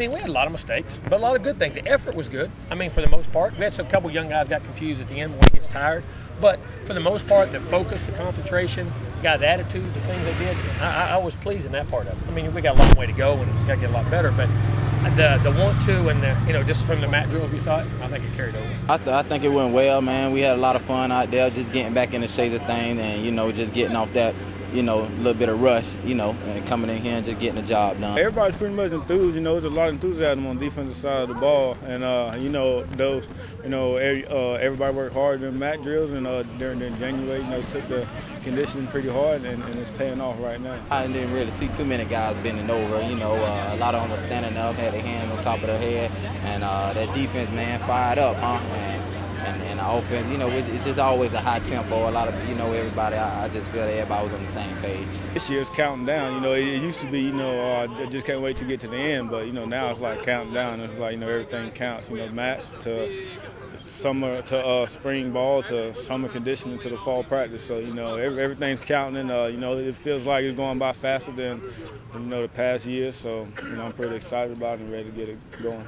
I mean, we had a lot of mistakes, but a lot of good things. The effort was good. I mean, for the most part, we had some couple young guys got confused at the end when he gets tired. But for the most part, the focus, the concentration, the guys' attitude, the things they did, I, I was pleased in that part of it. I mean, we got a long way to go and we got to get a lot better, but the the want to and the you know just from the mat drills we saw it, I think it carried over. I, th- I think it went well, man. We had a lot of fun out there, just getting back in the shape of things, and you know, just getting off that you know, a little bit of rush, you know, and coming in here and just getting the job done. Everybody's pretty much enthused. You know, there's a lot of enthusiasm on the defensive side of the ball, and uh, you know, those, you know, every, uh, everybody worked hard in mat drills, and uh, during, during January, you know, took the conditioning pretty hard, and, and, it's paying off right now. I didn't really see too many guys bending over. You know, uh, a lot of them were standing up, had their hands on top of their head, and uh, that defense, man, fired up, huh? And, and, and the offense, you know, it's just always a high tempo. A lot of, you know, everybody, I, I just feel that everybody was on the same page. This year's counting down. You know, it, used to be, you know, uh, I just can't wait to get to the end, but, you know, now it's like counting down. It's like, you know, everything counts, you know, match to summer to uh, spring ball to summer conditioning to the fall practice. So, you know, every, everything's counting and, uh, you know, it feels like it's going by faster than, you know, the past year. So, you know, I'm pretty excited about it and ready to get it going.